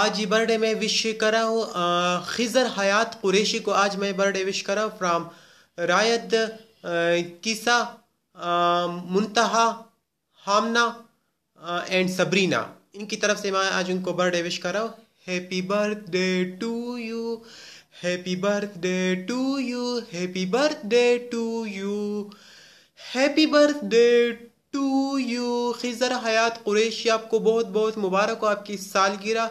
آج یہ birth day میں وش کر رہا ہوں خزر حیات قریشی کو آج میں برتھ ڈے وش کر رہا ہوں فرام رایت کیسا منتہا، ہامنا اینڈ سبرینا۔ ان کی طرف سے میں آج ان کو برتھ ڈے وش کر رہا ہوں happy birthday to you happy birthday to you happy birthday to you happy birthday to you Khizar Hayat Qureshi, آپ کو بہت بہت مبارک ہو، آپ کی سالگرہ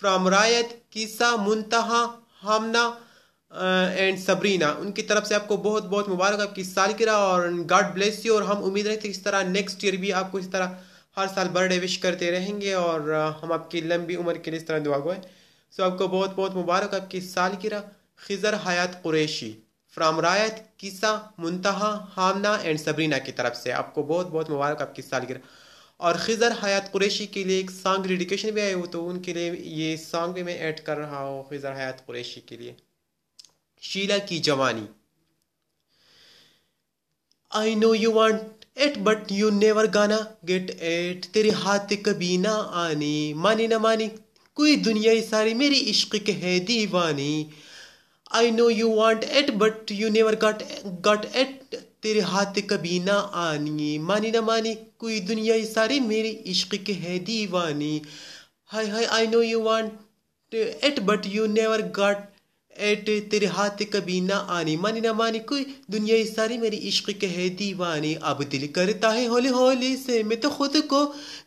فرام رایت کیسا منتہا ہامنا اینڈ سبرینا ان کی طرف سے آپ کو بہت بہت مبارک آپ کی سالگرہ اور گاڈ بلیس یو اور ہم امید رہتے اس طرح نیکسٹ ایئر بھی آپ کو اس طرح ہر سال برتھ ڈے وش کرتے رہیں گے اور uh, ہم آپ کی لمبی عمر کے لیے اس طرح دعا گوئے. سو آپ کو بہت بہت مبارک آپ کی سالگرہ. خزر حیات قریشی فرام رایت کیسا منتہا ہامنا اینڈ سبرینا کی طرف سے آپ کو بہت بہت مبارک آپ کی سالگرہ. اور خزر حیات قریشی کے لیے ایک سانگ ڈیڈیکیشن بھی آئے ہو تو ان کے لیے یہ سانگ بھی میں ایڈ کر رہا ہوں خزر حیات قریشی کے لیے۔ شیلا کی جوانی۔ I know you want it but you never gonna get it تیرے ہاتھ کبھی نہ آنی۔ مانی نہ مانی، کوئی دنیا ساری میری عشق کے ہے دیوانی۔ I know you want it but you never get get it تیرے ہاتھ کبھی نہ آنی۔ مانی نہ مانی، کوئی دنیا ساری میری عشق کے ہے دیوانی۔ Hi hi I know you want it but you never get it تیرے ہاتھ کبھی نہ آنی۔ مانی نہ مانی، کوئی دنیا ساری میری عشق کے ہے دیوانی۔ اب دل کرتا ہے ہولی ہولی سے، میں تو خود کو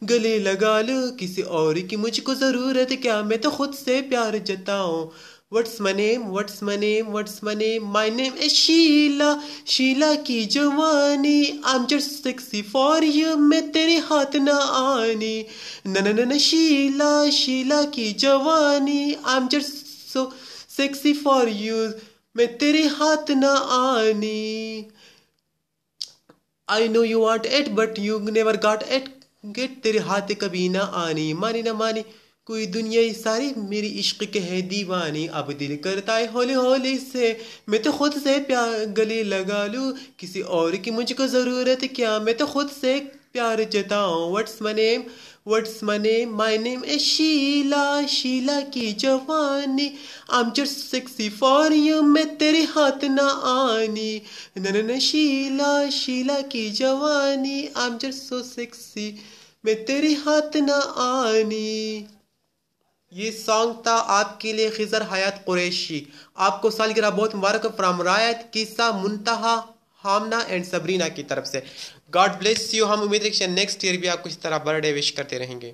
گلے لگا لوں۔ کسی اور کی مجھ کو ضرورت کیا میں تو خود سے پیار جتاؤں؟ What's my name what's my name what's my name my name is Sheila Sheila کی جوانی I'm just sexy for you میں تیرے ہاتھ نہ آنی نہ نہ شیلا شیلا کی جوانی I'm just so sexy for you میں تیرے ہاتھ نہ آنی I know you want it but you never got it get تیرے ہاتھ کبھی نہ آنی مانی نہ مانی کوئی دنیا ساری میری عشق کے ہے دیوانی اب دل کرتا ہے ہولی ہولی سے۔ میں تو خود سے پیار گلے لگا لوں، کسی اور کی مجھ کو ضرورت کیا؟ میں تو خود سے پیار جتاؤں۔ What's my name? What's my name? My name is Sheila Sheila کی جوانی۔ I'm just sexy for you میں تیرے ہاتھ نہ آنی۔ نہ شیلا شیلا کی جوانی۔ I'm just so sexy میں تیرے ہاتھ نہ آنی۔ یہ سانگ تھا آپ کے لیے خزر حیات قریشی۔ آپ کو سالگرہ بہت مبارک فرام رایت کیسا منتہا ہامنا اینڈ سبرینا کی طرف سے۔ گاڈ بلیس یو ہم امید رکھتے ہیں نیکسٹ ایئر بھی آپ کو اس طرح برتھ ڈے وش کرتے رہیں گے۔